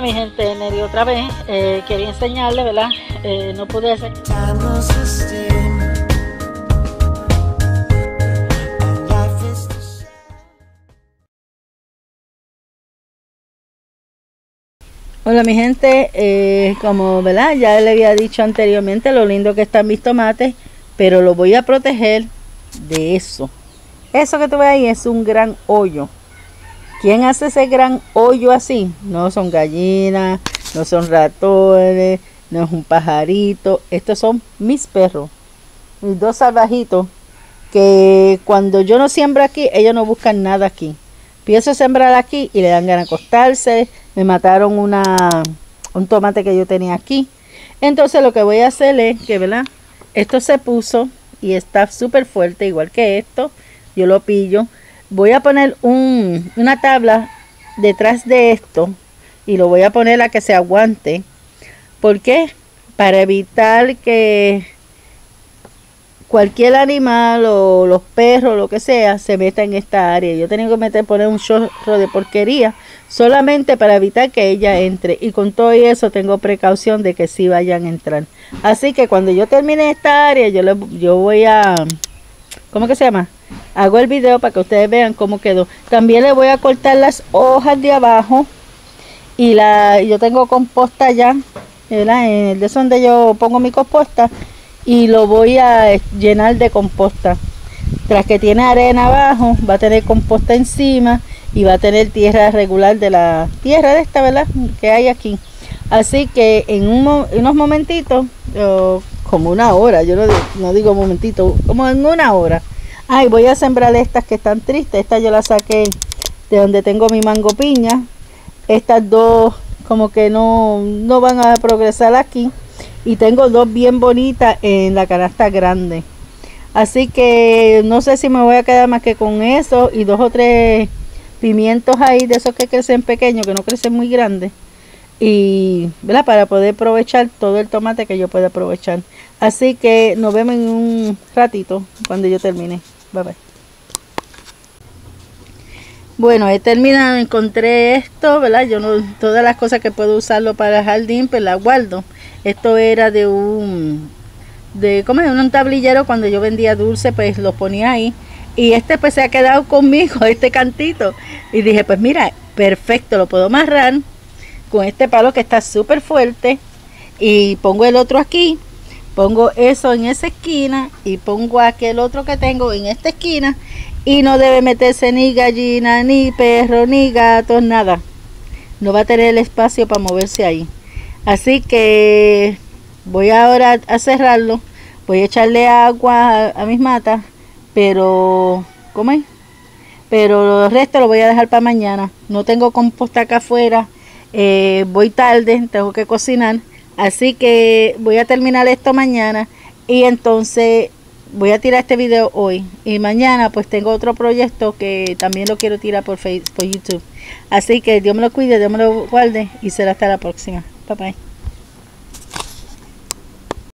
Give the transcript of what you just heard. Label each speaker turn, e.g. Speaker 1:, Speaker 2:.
Speaker 1: mi gente, Neri otra vez. Eh, quería enseñarle, ¿verdad? Eh, no pude hacer. Hola mi gente, eh, como ¿verdad? ya le había dicho anteriormente lo lindo que están mis tomates, pero lo voy a proteger de eso. Eso que tú ves ahí es un gran hoyo. ¿Quién hace ese gran hoyo así? No son gallinas, no son ratones, no es un pajarito. Estos son mis perros, mis dos salvajitos, que cuando yo no siembro aquí, ellos no buscan nada aquí. Pienso sembrar aquí y le dan ganas de acostarse. Me mataron una, un tomate que yo tenía aquí. Entonces lo que voy a hacer es que, ¿verdad? Esto se puso y está súper fuerte, igual que esto. Yo lo pillo. Voy a poner un, una tabla detrás de esto y lo voy a poner a que se aguante. ¿Por qué? Para evitar que cualquier animal o los perros, lo que sea, se meta en esta área. Yo tengo que meter, poner un chorro de porquería solamente para evitar que ella entre. Y con todo eso tengo precaución de que sí vayan a entrar. Así que cuando yo termine esta área, yo, le, yo voy a... ¿Cómo que se llama? Hago el video para que ustedes vean cómo quedó. También le voy a cortar las hojas de abajo. Y la, yo tengo composta ya. ¿verdad? En el de donde yo pongo mi composta y lo voy a llenar de composta. Tras que tiene arena abajo, va a tener composta encima y va a tener tierra regular de la tierra de esta, ¿verdad? Que hay aquí. Así que en, unos momentitos, como una hora, yo no digo momentito, como en una hora. Ay, voy a sembrar estas que están tristes. Estas yo las saqué de donde tengo mi mango piña. Estas dos como que no, no van a progresar aquí y tengo dos bien bonitas en la canasta grande así que no sé si me voy a quedar más que con eso y dos o tres pimientos ahí de esos que crecen pequeños que no crecen muy grandes y ¿verdad? para poder aprovechar todo el tomate que yo pueda aprovechar así que nos vemos en un ratito cuando yo termine bueno, he terminado, encontré esto, ¿verdad? Yo no, todas las cosas que puedo usarlo para jardín, pues las guardo. Esto era de un, de, ¿cómo es? Un tablillero cuando yo vendía dulce, pues lo ponía ahí. Y este pues se ha quedado conmigo, este cantito. Y dije, pues mira, perfecto, lo puedo amarrar con este palo que está súper fuerte. Y pongo el otro aquí, pongo eso en esa esquina y pongo aquel otro que tengo en esta esquina. Y no debe meterse ni gallina, ni perro, ni gato, nada. No va a tener el espacio para moverse ahí. Así que voy ahora a cerrarlo. Voy a echarle agua a, mis matas. Pero, ¿cómo es? Pero el resto lo voy a dejar para mañana. No tengo composta acá afuera. Eh, voy tarde, tengo que cocinar. Así que voy a terminar esto mañana. Y entonces voy a tirar este video hoy. Y mañana pues tengo otro proyecto que también lo quiero tirar por, Facebook, por YouTube. Así que Dios me lo cuide, Dios me lo guarde. Y será hasta la próxima. Bye bye.